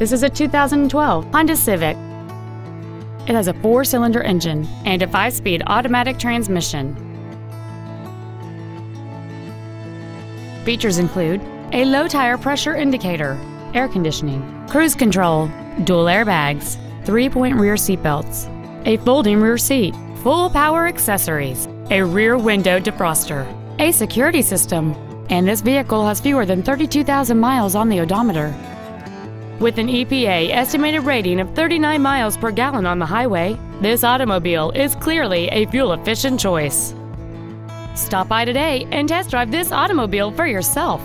This is a 2012 Honda Civic. It has a four-cylinder engine and a five-speed automatic transmission. Features include a low tire pressure indicator, air conditioning, cruise control, dual airbags, three-point rear seatbelts, a folding rear seat, full power accessories, a rear window defroster, a security system, and this vehicle has fewer than 32,000 miles on the odometer. With an EPA estimated rating of 39 miles per gallon on the highway, this automobile is clearly a fuel-efficient choice. Stop by today and test drive this automobile for yourself.